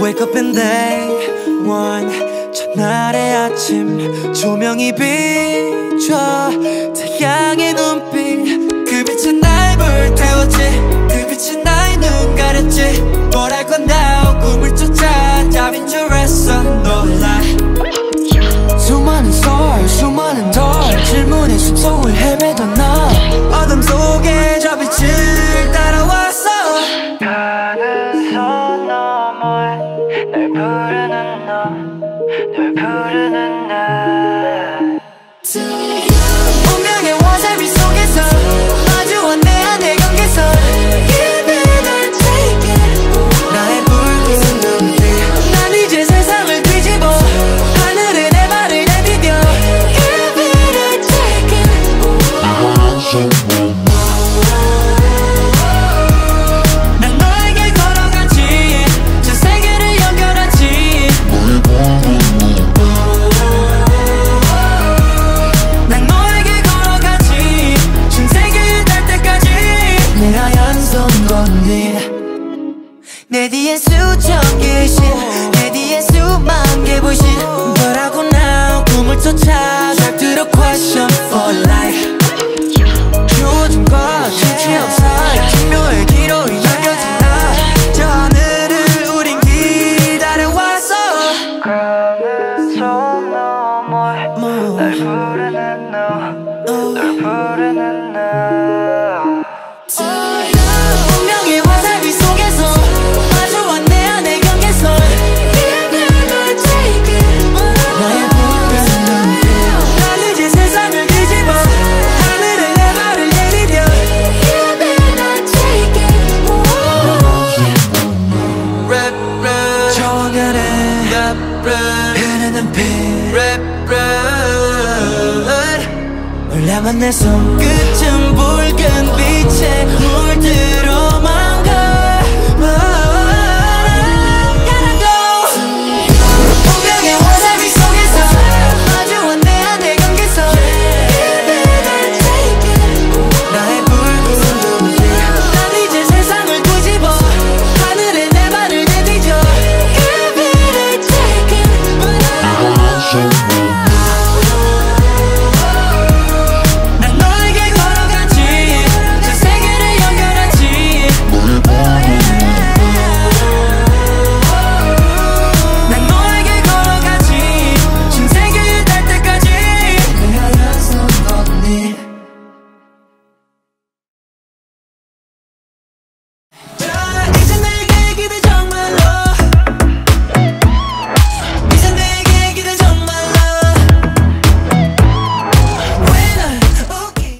Seven day one 첫날의 아침 조명이 비춰 태양의 눈빛. 그 빛은 날 불태웠지 그 빛은 나의 눈 가렸지. 뭐랄 건나 꿈을 쫓아 답인 줄 알았어 놀라 수많은 썰 수많은 덜 질문의 숲속을 헤 널 부르는 나 내손 건네 내 뒤에 수천 개의 신내 뒤에 수만 개 불신 너라고 나 꿈을 쫓아 잘 들어 question for life. 요즘과 실체없 사이 기묘의 기로에 열려진 나저 하늘을 우린 기다려왔어. 선 너머에 널 부르는 너널 부르는 나 랩랩 흐르는 피 랩랩 올라만 내 손끝은 붉은 빛.